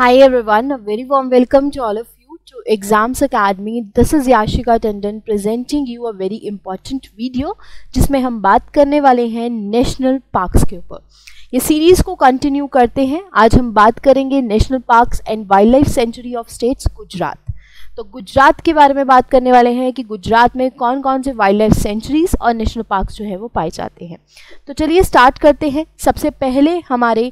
Hi everyone, a very warm welcome to all of you to Exams Academy. This is Yashika Tandon presenting you a very important video जिसमें हम बात करने वाले हैं national parks के ऊपर ये सीरीज़ को कंटिन्यू करते हैं आज हम बात करेंगे national parks and wildlife sanctuary of states Gujarat तो गुजरात के बारे में बात करने वाले हैं कि गुजरात में कौन कौन से वाइल्ड लाइफ सेंचुरीज और नेशनल पार्क जो है वो पाए जाते हैं। तो चलिए स्टार्ट करते हैं। सबसे पहले हमारे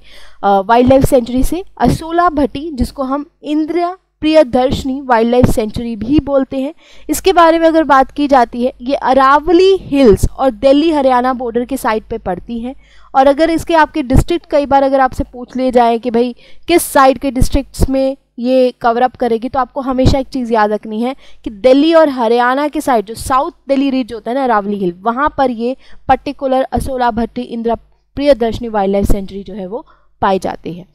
वाइल्ड लाइफ सेंचुरी से असोला भट्टी, जिसको हम Indra Priyadarshini wild life sanctuary भी बोलते हैं। इसके बारे में अगर बात की जाती है, ये अरावली हिल्स और दिल्ली हरियाणा बॉर्डर के साइड पे पड़ती हैं। और अगर इसके आपके डिस्ट्रिक्ट कई बार अगर आपसे पूछ लिए जाए कि भाई किस साइड के डिस्ट्रिक्ट्स में ये कवर अप करेगी तो आपको हमेशा एक चीज़ याद रखनी है कि दिल्ली और हरियाणा के साइड जो साउथ दिल्ली रीज होता है ना अरावली हिल वहाँ पर ये particular Asola Bhatti Indira Priyadarshini wildlife sanctuary जो है वो पाई जाती है।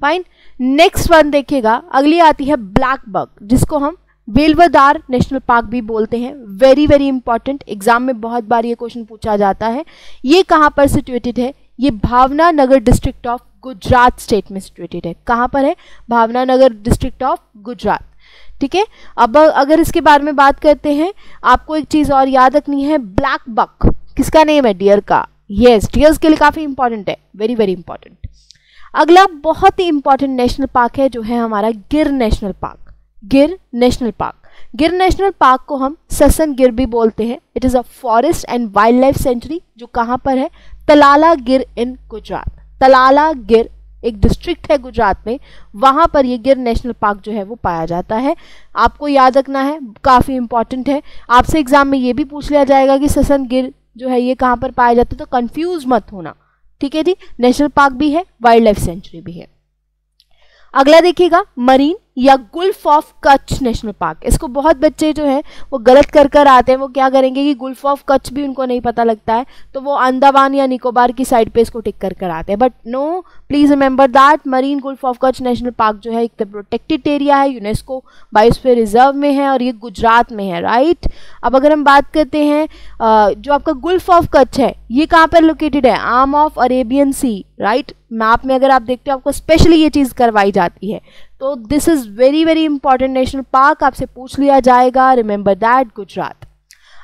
फाइन नेक्स्ट वन देखिएगा, अगली आती है ब्लैक बग जिसको हम बेलवदार नेशनल पार्क भी बोलते हैं। वेरी वेरी इंपॉर्टेंट एग्ज़ाम में बहुत बार ये क्वेश्चन पूछा जाता है। ये कहाँ पर सिचुएटेड है? ये Bhavnagar district of Gujarat state में सिचुएटेड है। कहाँ पर है? Bhavnagar district of Gujarat. ठीक है? अब अगर इसके बारे में बात करते हैं, आपको एक चीज़ और याद रखनी है ब्लैक बक किसका नेम है? डियर का। यस डियर्स के लिए काफ़ी इंपॉर्टेंट है। वेरी वेरी इंपॉर्टेंट अगला बहुत ही इंपॉर्टेंट नेशनल पार्क है, जो है हमारा Gir national park Gir national park Gir national park को हम ससन गिर भी बोलते हैं। It is a forest and wildlife sanctuary जो कहाँ पर है? तलाला गिर इन गुजरात तलाला गिर, एक डिस्ट्रिक्ट है गुजरात में, वहाँ पर ये गिर नेशनल पार्क जो है वो पाया जाता है। आपको याद रखना है, काफ़ी इंपॉर्टेंट है। आपसे एग्ज़ाम में ये भी पूछ लिया जाएगा कि ससन गिर जो है ये कहाँ पर पाया जाता है तो कन्फ्यूज़ मत होना। ठीक है जी? नेशनल पार्क भी है वाइल्ड लाइफ सेंचुरी भी है। अगला देखिएगा मरीन या gulf of Kutch national park. इसको बहुत बच्चे जो है, वो गलत कर कर आते हैं, वो क्या करेंगे कि गुल्फ ऑफ़ कच्छ भी उनको नहीं पता लगता है तो वो अंदामान या निकोबार की साइड पे इसको टिक कर कर आते हैं। But no please remember that marine gulf of Kutch national park जो है, एक प्रोटेक्टेड एरिया है यूनेस्को बायोस्फीयर रिज़र्व में है और ये गुजरात में है राइट अब अगर हम बात करते हैं जो आपका गुल्फ ऑफ़ कच्छ है, ये कहाँ पर लोकेटेड है? Arm of Arabian sea right map में अगर आप देखते हो, आपको स्पेशली ये चीज़ करवाई जाती है। तो this is very very important national park आपसे पूछ लिया जाएगा। रिमेंबर दैट गुजरात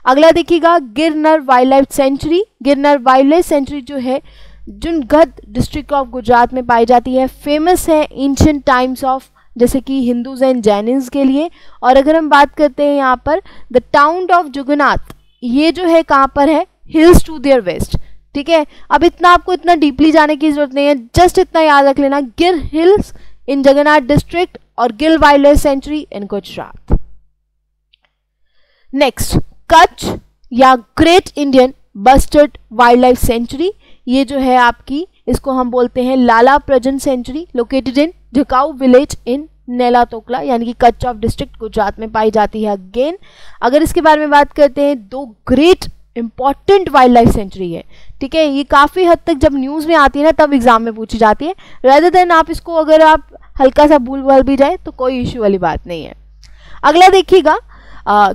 अगला देखिएगा Girnar wildlife sanctuary Girnar wildlife sanctuary जो है जुनगढ़ डिस्ट्रिक्ट ऑफ़ गुजरात में पाई जाती है। फ़ेमस है एंशियंट टाइम्स ऑफ़ जैसे कि हिंदूज एंड जैनिन्स के लिए। और अगर हम बात करते हैं यहाँ पर द टाउन ऑफ़ जुगनाथ ये जो है कहाँ पर है? हिल्स टू देयर वेस्ट ठीक है? अब इतना आपको इतना डीपली जाने की ज़रूरत नहीं है। जस्ट इतना याद रख लेना गिर हिल्स डिस्ट्रिक्ट और Gir wildlife sanctuary in Gujarat next Kutch या great Indian bustard wildlife sanctuary ये जो है आपकी, इसको हम बोलते हैं Lala Parijan sanctuary located in Jakhau village in नेला तोकला यानी कि कच्छ ऑफ़ डिस्ट्रिक्ट गुजरात में पाई जाती है अगेन अगर इसके बारे में बात करते हैं, दो great important wild life sanctuary है। ठीक है, ये काफ़ी हद तक जब न्यूज़ में आती है ना, तब एग्ज़ाम में पूछी जाती है। रेदर देन आप इसको अगर आप हल्का सा भूल भाल भी जाए तो कोई इश्यू वाली बात नहीं है। अगला देखिएगा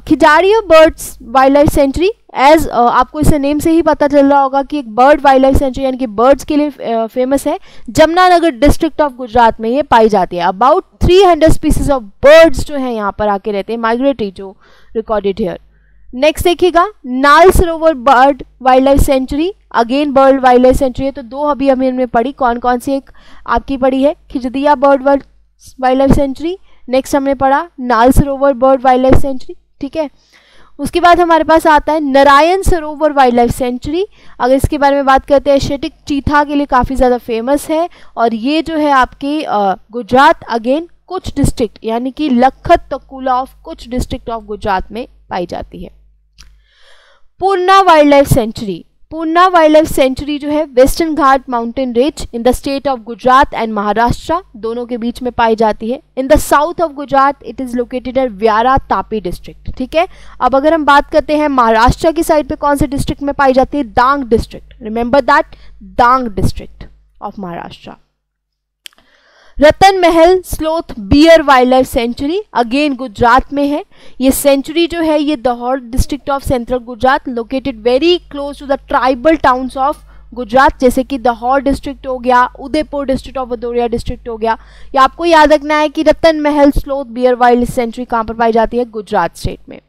Khijadiya birds wildlife sanctuary as आपको इसे नेम से ही पता चल रहा होगा कि एक बर्ड वाइल्ड लाइफ सेंचुरी यानी कि बर्ड्स के लिए फ़ेमस है। जमुनानगर डिस्ट्रिक्ट ऑफ़ गुजरात में ये पाई जाती है। अबाउट 300 स्पीसीज ऑफ़ बर्ड्स जो है यहाँ पर आके रहते हैं। माइग्रेटरी जो रिकॉर्डेड हेयर नेक्स्ट देखिएगा Nal Sarovar bird wildlife sanctuary again bird wildlife sanctuary है तो दो अभी हमें इनमें पढ़ी कौन कौन सी एक आपकी पढ़ी है? Khijadiya bird world wildlife sanctuary next हमने पढ़ा नाल Sarovar bird wild life sanctuary ठीक है? उसके बाद हमारे पास आता है Narayan Sarovar wild life sanctuary अगर इसके बारे में बात करते हैं शेटिक चीथा के लिए काफ़ी ज़्यादा फ़ेमस है, और ये जो है आपकी गुजरात अगेन कुछ डिस्ट्रिक्ट यानी कि Lakhpat तकुला of Kutch district of Gujarat में पाई जाती है। Purna wildlife sanctuary Purna wildlife sanctuary जो है western Ghat mountain ridge in the state of Gujarat and Maharashtra दोनों के बीच में पाई जाती है। In the south of Gujarat it is located at Vyara Tapi district ठीक है? अब अगर हम बात करते हैं महाराष्ट्र की साइड पे कौन से डिस्ट्रिक्ट में पाई जाती है? Dang district remember that Dang district of Maharashtra Ratan Mahal sloth bear wildlife sanctuary, again Gujarat में है। ये सेंचुरी जो है, ये Dahod district of central Gujarat located very close to the tribal towns of Gujarat, जैसे कि Dahod district हो गया, Udaipur district of Bhadauria district हो गया। या आपको याद रखना है कि रतन Mahal sloth bear wild century कहाँ पर पाई जाती है? गुजरात स्टेट में।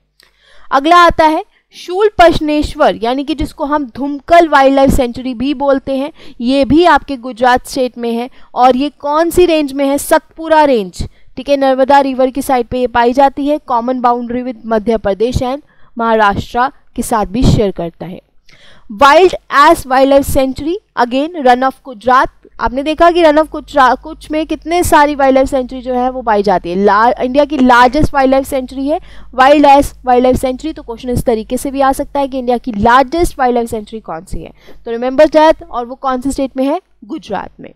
अगला आता है शूल पशनेश्वर यानी कि जिसको हम धुमकल वाइल्ड लाइफ सेंचुरी भी बोलते हैं, ये भी आपके गुजरात स्टेट में है। और ये कौन सी रेंज में है? सतपुरा रेंज ठीक है? नर्मदा रिवर की साइड पे ये पाई जाती है। Common boundary with Madhya Pradesh and Maharashtra के साथ भी शेयर करता है। Wild ass wildlife sanctuary again Rann of Gujarat आपने देखा कि रन ऑफ़ कुछ कुछ में कितने सारी वाइल्ड लाइफ सेंचुरी जो है वो पाई जाती है। इंडिया की लार्जेस्ट वाइल्ड लाइफ सेंचुरी है wild life wild life sanctuary तो क्वेश्चन इस तरीके से भी आ सकता है कि इंडिया की लार्जेस्ट वाइल्ड लाइफ सेंचुरी कौन सी है। तो रिमेंबर जैत और वो कौन से स्टेट में है? गुजरात में।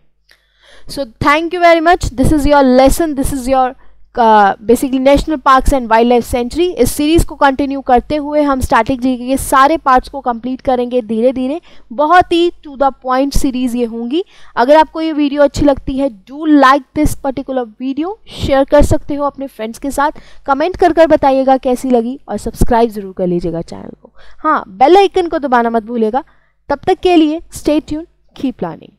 So thank you very much this is your lesson this is your basically national parks and wildlife sanctuary इस सीरीज़ को कंटिन्यू करते हुए हम स्टैटिक जी के सारे पार्ट्स को कंप्लीट करेंगे धीरे धीरे बहुत ही टू द पॉइंट सीरीज़ ये होंगी। अगर आपको ये वीडियो अच्छी लगती है do like this particular video share कर सकते हो अपने फ्रेंड्स के साथ। कमेंट कर कर बताइएगा कैसी लगी और सब्सक्राइब ज़रूर कर लीजिएगा चैनल को। हाँ बेल आइकन को दबाना मत भूलेगा तब तक के लिए स्टे ट्यून कीप प्लानिंग